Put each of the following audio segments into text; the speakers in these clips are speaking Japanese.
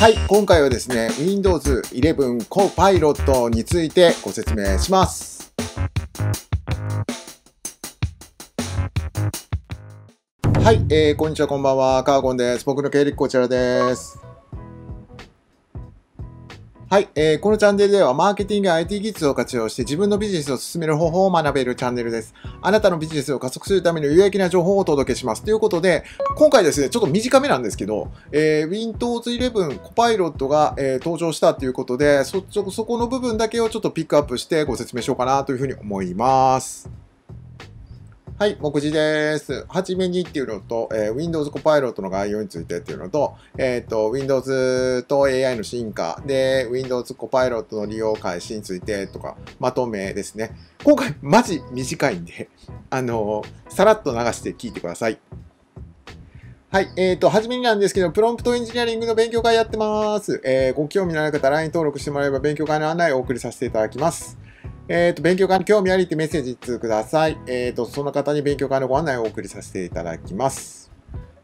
はい、今回はですね、Windows 11 Copilot についてご説明します。はい、えー、こんにちは、こんばんは。カーゴンです。僕の経歴こちらです。はい、えーこのチャンネルではマーケティングや IT 技術を活用して自分のビジネスを進める方法を学べるチャンネルです。あなたのビジネスを加速するための有益な情報をお届けします。ということで、今回ですね、ちょっと短めなんですけど、えー Windows 11 Copilot が、えー登場したということで、そそこの部分だけをちょっとピックアップしてご説明しようかなというふうに思います。はい、目次です。はじめにっていうのと、えー Windows Copilot の概要についてっていうのと、えっ、と、Windows と AI の進化で、Windows Copilot の利用開始についてとか、まとめですね。今回、マジ短いんで、あのさらっと流して聞いてください。はい。えっ、と、はじめになんですけど、プロンプトエンジニアリングの勉強会やってます。えーご興味のある方、LINE 登録してもらえば勉強会の案内をお送りさせていただきます。えっ、と、勉強会に興味ありってメッセージ1通ください。えっ、と、その方に勉強会のご案内をお送りさせていただきます。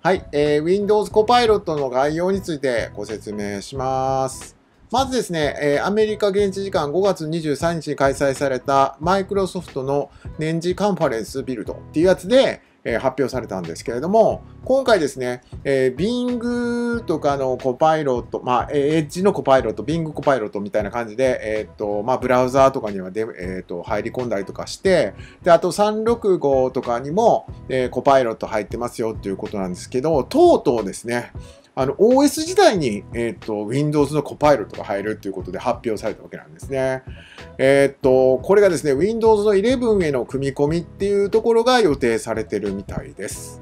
はい。えー Windows Copilot の概要についてご説明します。まずですね、えーアメリカ現地時間5月23日に開催されたマイクロソフトの年次カンファレンスビルドっていうやつで、え発表されたんですけれども、今回ですね、えー Bing とかのコパイロット、まあ、えー Edge のコパイロット、Bing コパイロットみたいな感じで、えーっと、まあ、ブラウザーとかにはで、えーっと、入り込んだりとかして、で、あと365とかにも、えーコパイロット入ってますよっていうことなんですけど、とうとうですね、あの OS 時代に、えーっと Windows のコパイロットが入るということで発表されたわけなんですね。えーっと、これがですね、Windows の11への組み込みっていうところが予定されてるみたいです。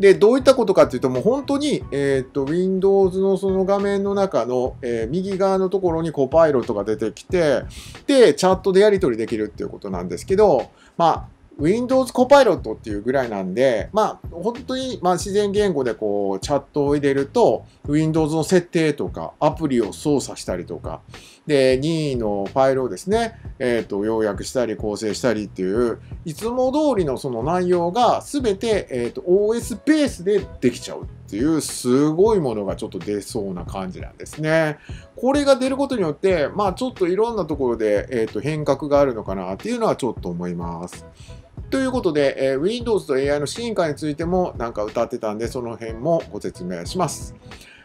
で、どういったことかっていうと、もう本当に、えーっと、Windows のその画面の中の、えー右側のところにコパイロットが出てきて、で、チャットでやり取りできるっていうことなんですけど、まあ、Windows コパイロットっていうぐらいなんで、まあ、本当に、まあ、自然言語でこう、チャットを入れると、Windows の設定とか、アプリを操作したりとか、で、任意のファイルをですね、えっ、と、要約したり構成したりっていう、いつも通りのその内容が全て、えっ、と、OS ベースでできちゃうっていう、すごいものがちょっと出そうな感じなんですね。これが出ることによって、まあ、ちょっといろんなところで、えっ、と、変革があるのかなっていうのはちょっと思います。ということで、えー Windows と AI の進化についてもなんか歌ってたんで、その辺もご説明します。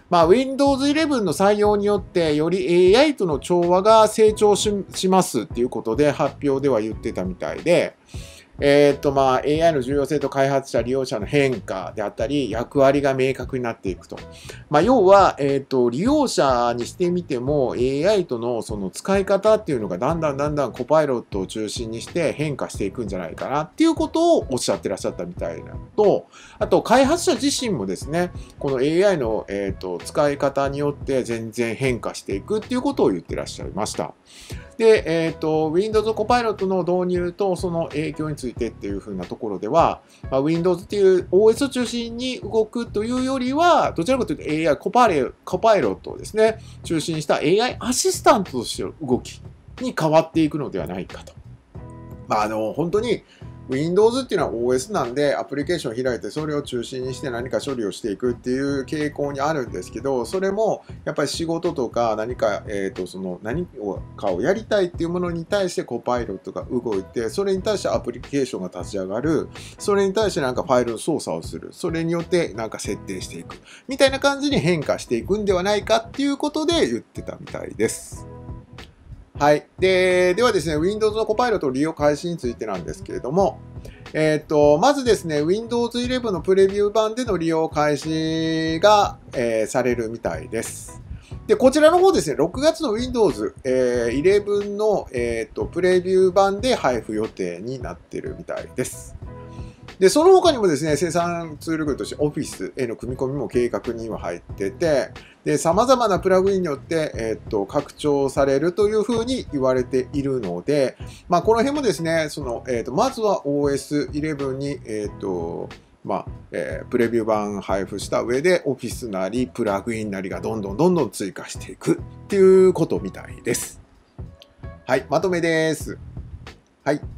まあ、Windows 11の採用によって、より AI との調和が成長ししますっていうことで発表では言ってたみたいで、えーっとまあ AI の重要性と開発者、利用者の変化であったり、役割が明確になっていくと。まあ、要は、えーっと、利用者にしてみても AI とのその使い方っていうのがだんだんだんだんコパイロットを中心にして変化していくんじゃないかなっていうことをおっしゃってらっしゃったみたいなと、あと開発者自身もですね、この AI の、えーっと使い方によって全然変化していくっていうことを言ってらっしゃいました。で、えっ、と、Windows Copilot の導入とその影響についてっていう風なところでは、まあ、Windows っていう OS を中心に動くというよりは、どちらかというと AI コパレコパイロットをですね、中心にした AI アシスタントとしての動きに変わっていくのではないかと。まあ、あの、本当に Windows っていうのは OS なんで、アプリケーションを開いて、それを中心にして何か処理をしていくっていう傾向にあるんですけど、それもやっぱり仕事とか何か、えっ、と、その何かをやりたいっていうものに対してコパイロットが動いて、それに対してアプリケーションが立ち上がる、それに対してなんかファイルの操作をする、それによってなんか設定していく、みたいな感じに変化していくんではないかっていうことで言ってたみたいです。はい。で、ではですね、Windows のコパイロット利用開始についてなんですけれども、えっ、と、まずですね、Windows 11のプレビュー版での利用開始が、えーされるみたいです。で、こちらの方ですね、6月の Windows、えー11の、えーとプレビュー版で配布予定になってるみたいです。で、その他にもですね、生産ツール群として Office への組み込みも計画には入ってて、で、様々なプラグインによって、えっと、拡張されるというふうに言われているので、まあ、この辺もですね、その、えっと、まずは OS11 に、えっと、まあ、えープレビュー版配布した上で、Office なり、プラグインなりがどんどんどんどん追加していくっていうことみたいです。はい、まとめです。はい。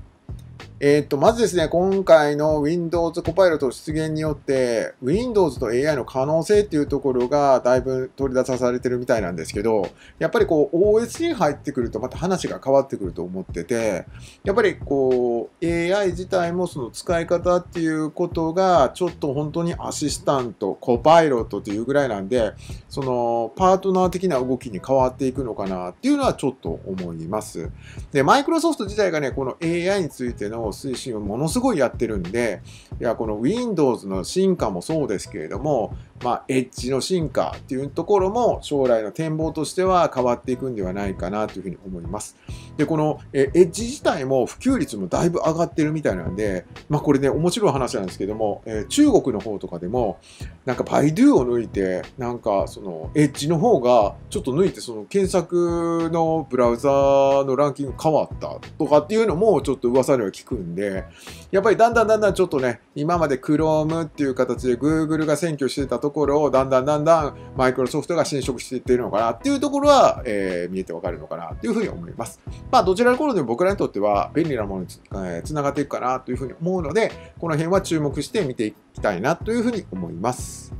えー、っと、まずですね、今回の Windows Copilot 出現によって、Windows と AI の可能性っていうところがだいぶ取り出されてるみたいなんですけど、やっぱりこう OS に入ってくるとまた話が変わってくると思ってて、やっぱりこう AI 自体もその使い方っていうことがちょっと本当にアシスタント、コパイロットっていうぐらいなんで、そのパートナー的な動きに変わっていくのかなっていうのはちょっと思います。で、マイクロソフト自体がね、この AI についての推進をものすごいやってるんで、いや、この Windows の進化もそうですけれども、まあ、エッジの進化っていうところも将来の展望としては変わっていくんではないかなというふうに思います。で、このエッジ自体も普及率もだいぶ上がってるみたいなんで、まあこれね、面白い話なんですけども、え中国の方とかでも、なんかバイドゥを抜いて、なんかそのエッジの方がちょっと抜いてその検索のブラウザーのランキング変わったとかっていうのもちょっと噂では聞くんで、やっぱりだんだんだんだんちょっとね、今まで Chrome っていう形で Google が占拠してたところをだんだんだんだんマイクロソフトが侵食していっているのかなっていうところは、えー、見えてわかるのかなというふうに思います。まあどちらの頃でも僕らにとっては便利なものにつ,、えー、ながっていくかなというふうに思うので、この辺は注目して見ていきたいなというふうに思います。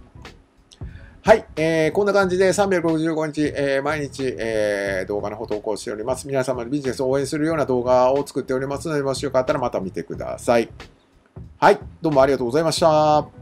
はい、えー、こんな感じで365日、えー、毎日、えー、動画の方投稿しております。皆様のビジネスを応援するような動画を作っておりますので、もしよかったらまた見てください。はい、どうもありがとうございました。